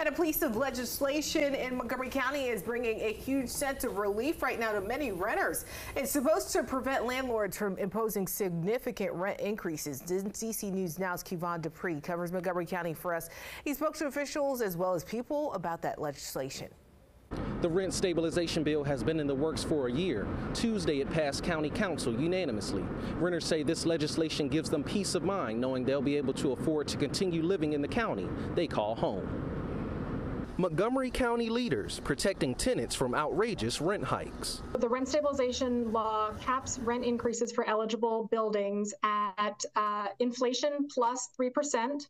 And a piece of legislation in Montgomery County is bringing a huge sense of relief right now to many renters. It's supposed to prevent landlords from imposing significant rent increases. DC News Now's Kevon Dupree covers Montgomery County for us. He spoke to officials as well as people about that legislation. The rent stabilization bill has been in the works for a year. Tuesday, it passed county council unanimously. Renters say this legislation gives them peace of mind knowing they'll be able to afford to continue living in the county they call home. Montgomery County leaders protecting tenants from outrageous rent hikes. The rent stabilization law caps rent increases for eligible buildings at uh, inflation plus 3%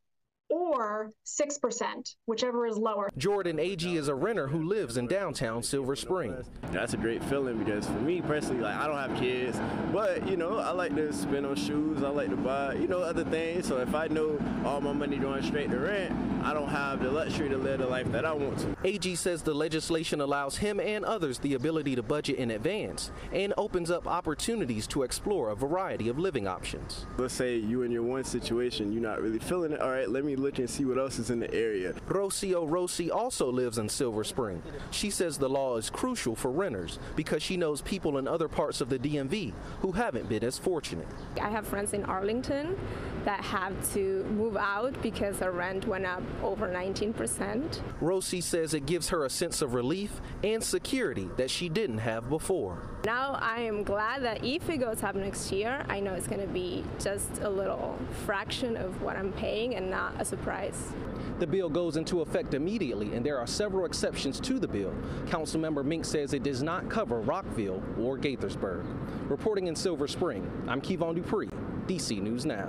or 6%, whichever is lower. Jordan Agee is a renter who lives in downtown Silver Spring. That's a great feeling because for me personally, like I don't have kids, but you know, I like to spend on shoes, I like to buy, you know, other things. So if I know all my money going straight to rent, I don't have the luxury to live the life that I want to. Agee says the legislation allows him and others the ability to budget in advance and opens up opportunities to explore a variety of living options. Let's say you in your one situation, you're not really feeling it. All right, let me look and see what else is in the area. Rocio Rossi also lives in Silver Spring. She says the law is crucial for renters because she knows people in other parts of the DMV who haven't been as fortunate. I have friends in Arlington that have to move out because their rent went up over 19%. Rossi says it gives her a sense of relief and security that she didn't have before. Now I am glad that if it goes up next year, I know it's going to be just a little fraction of what I'm paying and not a surprise. The bill goes into effect immediately, and there are several exceptions to the bill. Councilmember Mink says it does not cover Rockville or Gaithersburg. Reporting in Silver Spring, I'm Kevon Dupree, DC News Now.